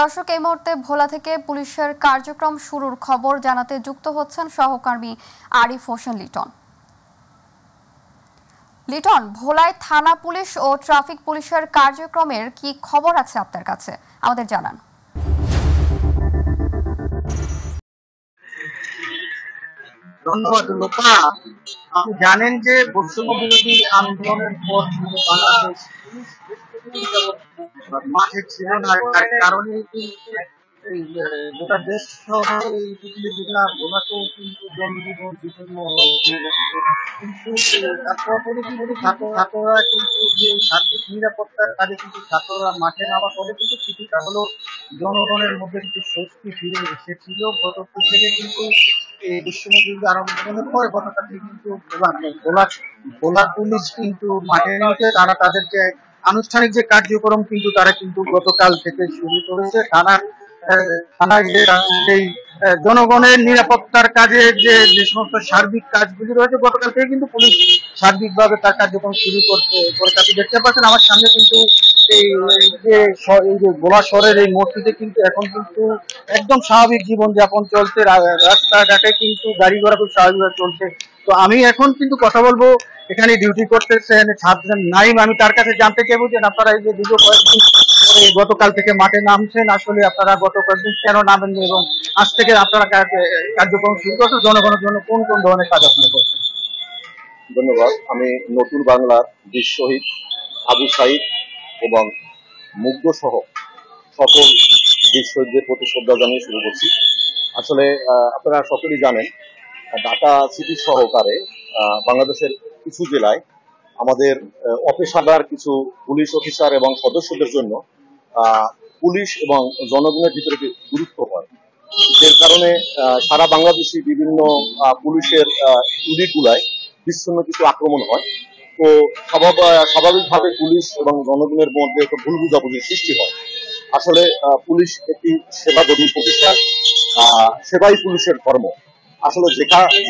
দর্শক, এই মুহূর্তে ভোলা থেকে পুলিশের কার্যক্রম শুরুর খবর জানাতে যুক্ত হচ্ছেন সহকর্মী আরিফ হোসেন লিটন। লিটন, ভোলায় থানা পুলিশ ও ট্রাফিক পুলিশের কার্যক্রমের কি খবর আছে আপনার কাছে? আমাদের জানান। ধন্যবাদ আপনি জানেন যে বিরোধী আন্দোলনের পর বাংলাদেশ মাঠে ছিল না তার কারণে গোটা দেশ ছাত্ররা কিন্তু সার্বিক নিরাপত্তার কাজে কিন্তু ছাত্ররা মাঠে নামা পরে কিন্তু কিছুটা হলো জনগণের মধ্যে কিন্তু স্বস্তি ফিরে এসেছিল গত থেকে কিন্তু বিশ্বমন্দির কিন্তু পুলিশ কিন্তু মাঠে নেমেছে। তারা তাদের যে আনুষ্ঠানিক যে কার্যক্রম কিন্তু তারা কিন্তু গতকাল থেকে শুরু করেছে। থানা থানায় যে সেই জনগণের নিরাপত্তার কাজে যে যে সমস্ত সার্বিক কাজগুলি রয়েছে, গতকাল থেকে কিন্তু পুলিশ সার্বিকভাবে তার কার্যক্রম শুরু করতে করে দেখতে পাচ্ছেন, আমার সামনে কিন্তু শহরের এই মোড়টিতে কিন্তু এখন কিন্তু একদম স্বাভাবিক জীবন যাপন চলছে রাস্তাঘাটে কিন্তু গাড়ি ঘোড়া খুব স্বাভাবিকভাবে চলছে। তো আমি এখন কিন্তু কথা বলব, এখানে ডিউটি করতেছেন ছাত্র নাইম আমি তার কাছে জানতে চাইব যে আপনারা এই যে দীর্ঘ কয়েকদিন গতকাল থেকে মাঠে নামছেন, আসলে আপনারা গত কয়েকদিন কেন নামেননি এবং আজ থেকে আপনারা কার্যক্রম শুরু করছেন, জনগণের জন্য কোন কোন ধরনের কাজ আপনারা করছেন? ধন্যবাদ। আমি নতুন বাংলার বীর শহীদ আবু সাইদ এবং মুগ্ধ সহ সকল বীর প্রতি শ্রদ্ধা জানিয়ে শুরু করছি। আসলে আপনারা সকলেই জানেন, ঢাকা সিটি সহকারে বাংলাদেশের কিছু জেলায় আমাদের অপেশাদার কিছু পুলিশ অফিসার এবং সদস্যদের জন্য পুলিশ এবং জনগণের ভিতরে গুরুত্ব হয়, এর কারণে সারা বাংলাদেশি বিভিন্ন পুলিশের ইউনিটগুলায় বিচ্ছিন্ন কিছু আক্রমণ হয়। তো স্বাভাবিকভাবে পুলিশ এবং জনগণের মধ্যে একটা ভুল বুঝাবুঝির সৃষ্টি হয়। আসলে পুলিশ একটি সেবাদী প্রতিষ্ঠান সেবাই পুলিশের ধর্ম। আসলে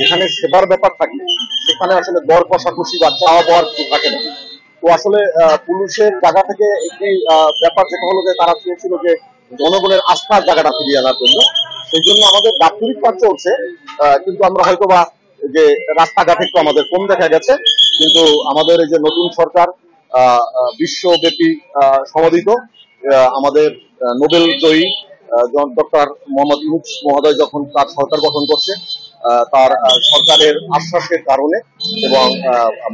যেখানে সেবার ব্যাপার থাকে, সেখানে আসলে দর কষাকষি বা চাওয়া পাওয়ার কিছু থাকে না। তো আসলে পুলিশের জায়গা থেকে একটি ব্যাপার যেটা হলো যে, তারা চেয়েছিল যে, জনগণের আস্থার জায়গাটা ফিরিয়ে আনার জন্য। সেই জন্য আমাদের দাপ্তরিক কাজ চলছে কিন্তু আমরা হয়তো বা যে রাস্তাঘাট একটু আমাদের কম দেখা গেছে, কিন্তু আমাদের এই যে নতুন সরকার বিশ্বব্যাপী সমাদিত আমাদের নোবেল জয়ী ডক্টর মোহাম্মদ ইউনুস মহোদয় যখন তার সরকার গঠন করছে তার সরকারের আশ্বাসের কারণে এবং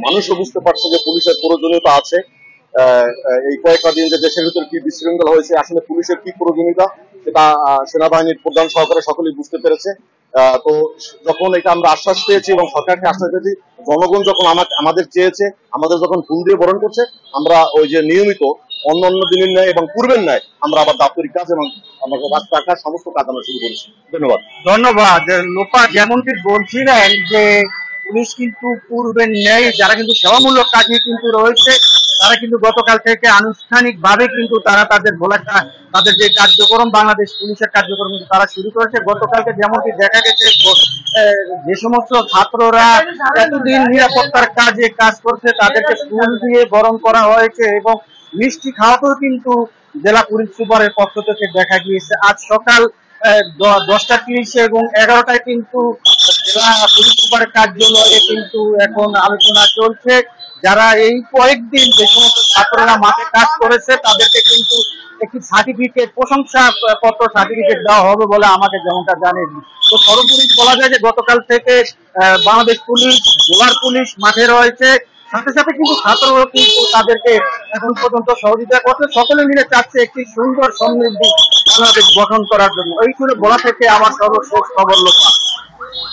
মানুষও বুঝতে পারছে যে পুলিশের প্রয়োজনীয়তা আছে এই কয়েকটা দিন যে দেশের ভিতরে কি বিশৃঙ্খলা হয়েছে, আসলে পুলিশের কি প্রয়োজনীয়তা, সেটা সেনাবাহিনীর প্রধান সহকারে সকলেই বুঝতে পেরেছে। তো যখন এটা আমরা আশ্বাস পেয়েছি এবং সরকারকে আশ্বাস পেয়েছি, জনগণ যখন আমাদের চেয়েছে, আমাদের যখন ফুল দিয়ে বরণ করছে, আমরা ওই যে নিয়মিত অন্য অন্য দিনের ন্যায় এবং পূর্বের ন্যায় আমরা আবার দাপ্তরিক কাজ এবং আমাদের রাস্তার কাজ সমস্ত কাজ আমরা শুরু করেছি। ধন্যবাদ। ধন্যবাদ। লোপা, যেমনটি বলছিলেন যে পুলিশ কিন্তু পূর্বের ন্যায়, যারা কিন্তু সেবামূলক কাজে কিন্তু রয়েছে তারা কিন্তু গতকাল থেকে আনুষ্ঠানিক ভাবে কিন্তু তারা তাদের ভোলা তাদের যে কার্যক্রম, বাংলাদেশ পুলিশের কার্যক্রম কিন্তু তারা শুরু করেছে। গতকালকে যেমনটি দেখা গেছে যে সমস্ত ছাত্ররা এতদিন নিরাপত্তার কাজে কাজ করছে, তাদেরকে ফুল দিয়ে বরণ করা হয়েছে এবং মিষ্টি খাওয়াতেও কিন্তু জেলা পুলিশ সুপারের পক্ষ থেকে দেখা গিয়েছে। আজ সকাল দশটা তিরিশে এবং এগারোটায় কিন্তু জেলা পুলিশ সুপারের কার্যালয়ে কিন্তু এখন আলোচনা চলছে। যারা এই কয়েকদিন যে সমস্ত ছাত্ররা মাঠে কাজ করেছে, তাদেরকে কিন্তু একটি সার্টিফিকেট প্রশংসা পত্র সার্টিফিকেট দেওয়া হবে বলে আমাকে যেমনটা জানেন তো সর্বোপরি বলা যায় যে গতকাল থেকে বাংলাদেশ পুলিশ জেলার পুলিশ মাঠে রয়েছে। সাথে সাথে কিন্তু ছাত্ররা কিন্তু তাদেরকে এখন পর্যন্ত সহযোগিতা করছে। সকলে মিলে চাচ্ছে একটি সুন্দর সমৃদ্ধি বাংলাদেশ গঠন করার জন্য। এই শুনে বলা থেকে আমার সর্বশেষ খবর লোক